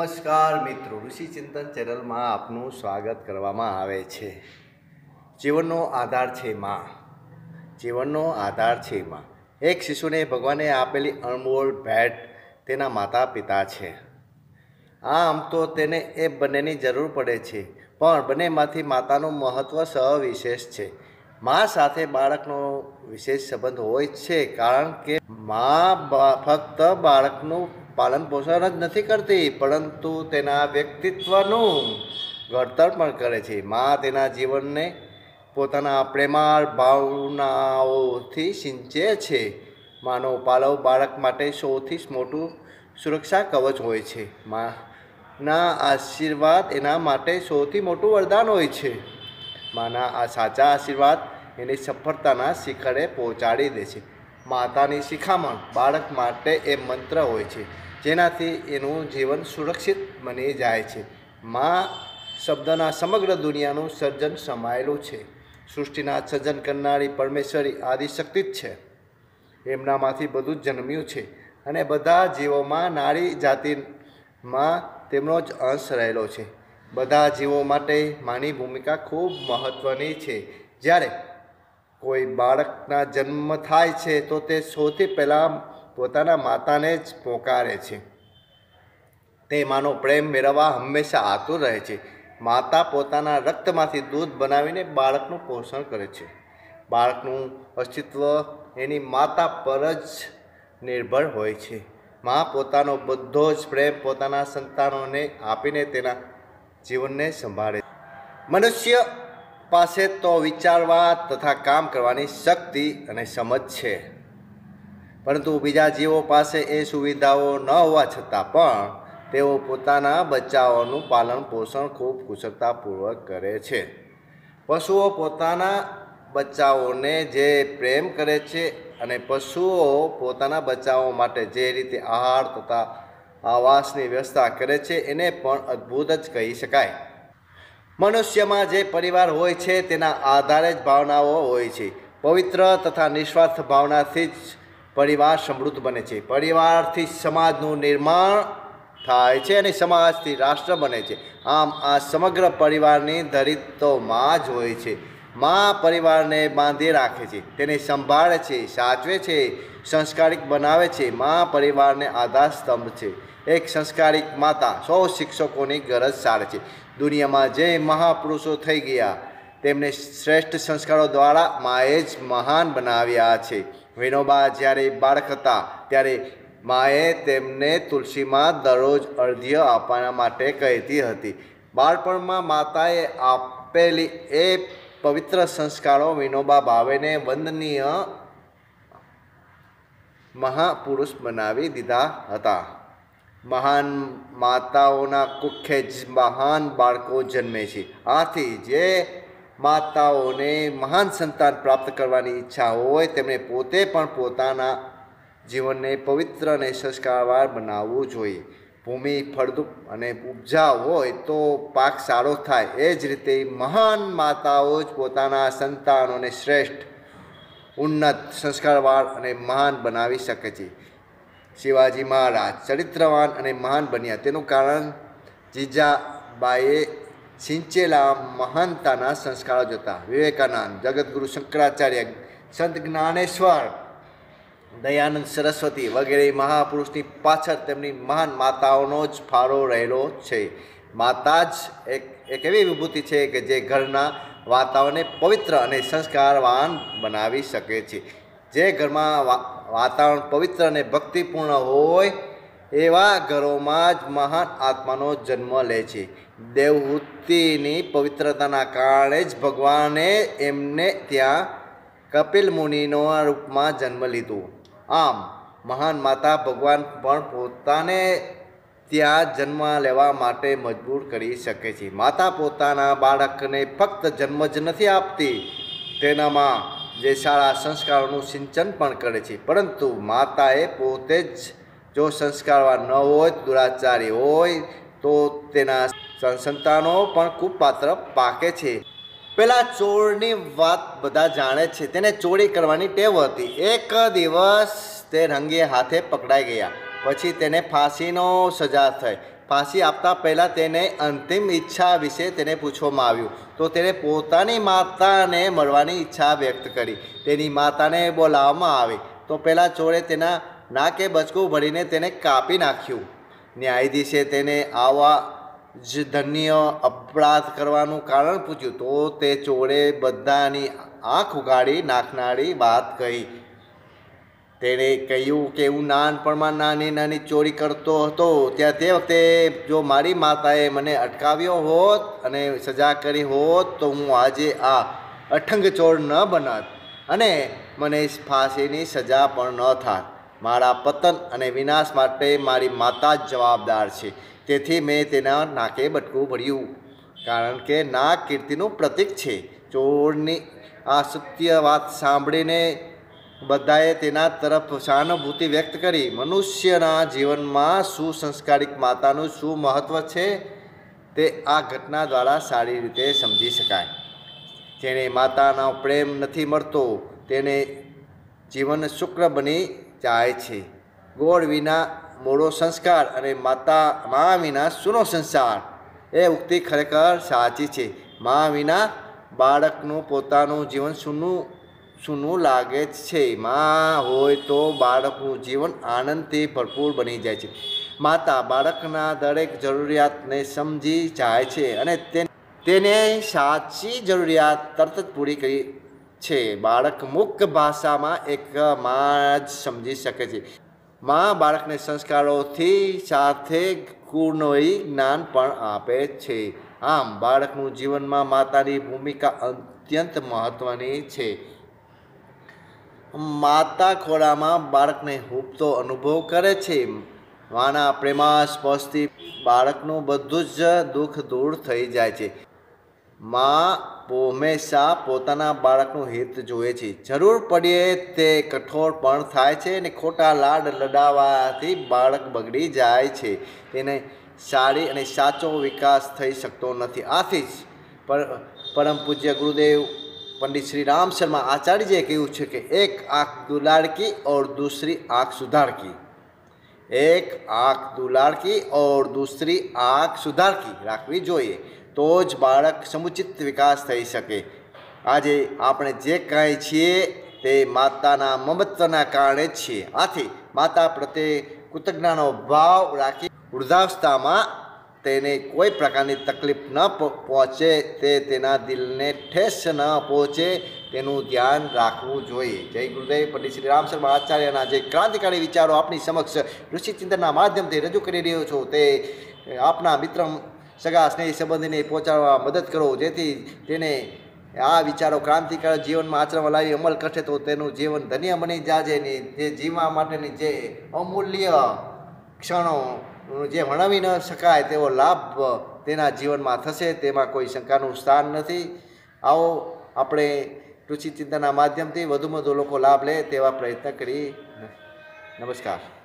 નમસ્કાર મિત્રો, ઋષિ ચિંતન ચેનલમાં આપનું સ્વાગત કરવામાં આવે છે. જીવનનો આધાર છે માં. જીવનનો આધાર છે માં. એક શિશુને ભગવાને આપેલી અણમોલ ભેટ તેના માતા પિતા છે. આમ તો તેને એ બંનેની જરૂર પડે છે, પણ બંનેમાંથી માતાનું મહત્ત્વ સવિશેષ છે. મા સાથે બાળકનો વિશેષ સંબંધ હોય છે કારણ કે મા ફક્ત બાળકનું પાલન પોષણ જ નથી કરતી, પરંતુ તેના વ્યક્તિત્વનું ઘડતર પણ કરે છે. મા તેના જીવનને પોતાના પ્રેમાળ ભાવનાઓથી સિંચે છે. માનો પાલવ બાળક માટે સૌથી મોટું સુરક્ષા કવચ હોય છે. માના આશીર્વાદ એના માટે સૌથી મોટું વરદાન હોય છે. માના આ સાચા આશીર્વાદ એની સફળતાના શિખરે પહોંચાડી દે છે. માતાની શિખામણ બાળક માટે એ મંત્ર હોય છે. જેનાથી એનું જીવન સુરક્ષિત બની જાય છે. મા શબ્દના સમગ્ર દુનિયાનું સર્જન સમાયેલું છે. સૃષ્ટિના સર્જન કરનારી પરમેશ્વરી આદિશક્તિ જ છે. એમનામાંથી બધું જ જન્મ્યું છે અને બધા જીવોમાં નારી જાતિમાં તેમનો જ અંશ રહેલો છે. બધા જીવો માટે માની ભૂમિકા ખૂબ મહત્ત્વની છે. જ્યારે કોઈ બાળકના જન્મ થાય છે તો તે સૌથી પહેલાં પોતાના માતાને જ પોકારે છે. તે માનો પ્રેમ મેળવવા હંમેશા આતુર રહે છે. માતા પોતાના રક્તમાંથી દૂધ બનાવીને બાળકનું પોષણ કરે છે. બાળકનું અસ્તિત્વ એની માતા પર જ નિર્ભર હોય છે. મા પોતાનો બધો જ પ્રેમ પોતાના સંતાનોને આપીને તેના જીવનને સંભાળે મનુષ્ય પાસે તો વિચારવા તથા કામ કરવાની શક્તિ અને સમજ છે. પરંતુ બીજા જીવો પાસે એ સુવિધાઓ ન હોવા છતાં પણ તેઓ પોતાના બચ્ચાઓનું પાલન પોષણ ખૂબ કુશળતાપૂર્વક કરે છે. પશુઓ પોતાના બચ્ચાઓને જે પ્રેમ કરે છે અને પશુઓ પોતાના બચ્ચાઓ માટે જે રીતે આહાર તથા આવાસની વ્યવસ્થા કરે છે એને પણ અદ્ભુત જ કહી શકાય. મનુષ્યમાં જે પરિવાર હોય છે તેના આધારે જ ભાવનાઓ હોય છે. પવિત્ર તથા નિસ્વાર્થ ભાવનાથી જ પરિવાર સમૃદ્ધ બને છે. પરિવારથી સમાજનું નિર્માણ થાય છે અને સમાજથી રાષ્ટ્ર બને છે. આમ આ સમગ્ર પરિવારની ધરી તો માં જ હોય છે. માં પરિવારને બાંધી રાખે છે. તેને સંભાળે છે, સાચવે છે, સંસ્કારિક બનાવે છે. માં પરિવારને આધાર સ્તંભ છે. એક સંસ્કારિક માતા, સૌ શિક્ષકોની ગરજ સારે છે. દુનિયામાં જે મહાપુરુષો થઈ ગયા તેમને શ્રેષ્ઠ સંસ્કારો દ્વારા માએ જ મહાન બનાવ્યા છે. વિનોબા જ્યારે બાળક હતા, ત્યારે માએ તેમને તુલસીમાં દરરોજ અર્ધ્ય આપવા માટે કહેતી હતી. બાળપણમાં માતાએ આપેલી એ પવિત્ર સંસ્કારો વિનોબા ભાવેને વંદનીય મહાપુરુષ બનાવી દીધા હતા. મહાન માતાઓના કુખે જ મહાન બાળકો જન્મે છે. આથી જે માતાઓને મહાન સંતાન પ્રાપ્ત કરવાની ઈચ્છા હોય, તેમણે પોતે પણ પોતાના જીવનને પવિત્ર અને સંસ્કારવાર બનાવવું જોઈએ. ભૂમિ ફળદ્રુપ અને ઉપજાઉ હોય તો પાક સારો થાય. એ જ રીતે મહાન માતાઓ જ પોતાના સંતાનોને શ્રેષ્ઠ, ઉન્નત સંસ્કારવાળ અને મહાન બનાવી શકે છે. શિવાજી મહારાજ ચરિત્રવાન અને મહાન બન્યા. તેનું કારણ જીજાબાઈએ સિંચેલા મહાનતાના સંસ્કારો જતા. વિવેકાનંદ જગતગુરુ શંકરાચાર્ય, સંત જ્ઞાનેશ્વર, દયાનંદ સરસ્વતી વગેરે મહાપુરુષની પાછળ તેમની મહાન માતાઓનો જ ફાળો રહેલો છે. માતા જ એક એક એવી વિભૂતિ છે કે જે ઘરના વાતાવરણને પવિત્ર અને સંસ્કારવાન બનાવી શકે છે. જે ઘરમાં વાતાવરણ પવિત્ર અને ભક્તિપૂર્ણ હોય એવા ઘરોમાં જ મહાન આત્માનો જન્મ લે છે. દેવહૂતિની પવિત્રતાના કારણે જ ભગવાને એમને ત્યાં કપિલ મુનિના રૂપમાં જન્મ લીધો. આમ, મહાન માતા ભગવાન પણ પોતાને ત્યાં જન્મ લેવા માટે મજબૂર કરી શકે છે. માતા પોતાના બાળકને ફક્ત જન્મ જ નથી આપતી, તેનામાં જે સારા સંસ્કારોનું સિંચન પણ કરે છે. પરંતુ માતાએ પોતે જ જો સંસ્કારવાન ન હોય, દુરાચારી હોય, તો તેના સંતાનો પણ કુપાત્ર પાકે છે. પેલા ચોરની વાત બધા જાણે છે. તેને ચોરી કરવાની ટેવ હતી. એક દિવસ તે રંગે હાથે પકડાઈ ગયા. પછી તેને ફાંસીનો સજા થઈ. ફાંસી આપતા પહેલાં તેને અંતિમ ઈચ્છા વિશે તેને પૂછવામાં આવ્યું. તો તેણે પોતાની માતાને મળવાની ઈચ્છા વ્યક્ત કરી. તેની માતાને બોલાવવામાં આવી. તો પહેલાં ચોરે તેના નાકે બચકું ભરીને તેને કાપી નાખ્યું. ન્યાયાધીશે તેને આવા જ ધન્ય અપરાધ કરવાનું કારણ પૂછ્યું તો તે ચોરે બધાની આંખ ઉગાડી નાખનારી વાત કહી. તેણે કહ્યું કે હું નાનપણમાં નાની નાની ચોરી કરતો હતો. ત્યાં તે વખતે જો મારી માતાએ મને અટકાવ્યો હોત અને સજા કરી હોત તો હું આજે આ અઠંગ ચોર ન બનત અને મને ફાંસીની સજા પણ ન થાત. મારા પતન અને વિનાશ માટે મારી માતા જ જવાબદાર છે. તેથી મેં તેના નાકે બટકું ભર્યું. કારણ કે નાક કીર્તિનું પ્રતીક છે. ચોરની આ સત્ય વાત સાંભળીને બધાએ તેના તરફ સહાનુભૂતિ વ્યક્ત કરી. મનુષ્યના જીવનમાં સુસંસ્કારિક માતાનું શું મહત્ત્વ છે તે આ ઘટના દ્વારા સારી રીતે સમજી શકાય. જેને માતાનો પ્રેમ નથી મળતો, તેને જીવન શુક્ર બની જાય છે. ગોળ વિના મોડો સંસ્કાર અને માતા, મા વિના સૂનો સંસાર. એ ઉક્તિ ખરેખર સાચી છે. મા વિના બાળકનું પોતાનું જીવન સૂનું સૂનું લાગે છે. મા હોય તો બાળકનું જીવન આનંદથી ભરપૂર બની જાય છે. માતા બાળકના દરેક જરૂરિયાતને સમજી જાય છે અને તેને સાચી જરૂરિયાત તરત જ પૂરી કરી છે. બાળક મુક્ત ભાષામાં એક માં જ સમજી શકે છે. માં બાળકને સંસ્કારોથી સાથે કુળનોય જ્ઞાન પણ આપે છે. આમ બાળકનું જીવનમાં માતાની ભૂમિકા અત્યંત મહત્ત્વની છે. માતા ખોળામાં બાળકને હૂબતો અનુભવ કરે છે. માના પ્રેમા સ્પર્શથી બાળકનું બધું જ દુઃખ દૂર થઈ જાય છે. માં હંમેશા પોતાના બાળકનું હિત જોઈએ છે. જરૂર પડે તે કઠોર પણ થાય છે અને ખોટા લાડ લડાવવાથી બાળક બગડી જાય છે. તેને સારી અને સાચો વિકાસ થઈ શકતો નથી. આથી જ પરમ પૂજ્ય ગુરુદેવ પંડિત શ્રી રામ શર્મા આચાર્યજીએ કહ્યું છે કે એક આંખ દુલાડકી ઓર દૂસરી આંખ સુધારકી એક આંખ દુલાડકી ઓર દૂસરી આંખ સુધારકી રાખવી જોઈએ. તો જ બાળક સમુચિત વિકાસ થઈ શકે. આજે આપણે જે કાંઈ છીએ તે માતાના મમત્વના કારણે જ છીએ. આથી માતા પ્રત્યે કૃતજ્ઞાનો ભાવ રાખી વૃદ્ધાવસ્થામાં તેને કોઈ પ્રકારની તકલીફ ન પહોંચે તે તેના દિલને ઠેસ ન પહોંચે તેનું ધ્યાન રાખવું જોઈએ. જય ગુરુદેવ, પંડિત શ્રી રામ શર્મા આચાર્યના જે ક્રાંતિકારી વિચારો આપની સમક્ષ ઋષિ ચિંતનના માધ્યમથી રજૂ કરી રહ્યો છો તે આપના મિત્ર સગા સ્નેહી સંબંધીને પહોંચાડવા મદદ કરો, જેથી તેને આ વિચારો ક્રાંતિકારી જીવનમાં આચરણમાં લાવી અમલ કરશે, તો તેનું જીવન ધન્ય બની જાજે ને જે જીવવા માટેની જે અમૂલ્ય ક્ષણો જે વર્ણવી ન શકાય તેવો લાભ તેના જીવનમાં થશે, તેમાં કોઈ શંકાનું સ્થાન નથી. આવો આપણે રુચિ ચિંતનના માધ્યમથી વધુમાં વધુ લોકો લાભ લે તેવા પ્રયત્ન કરી નમસ્કાર.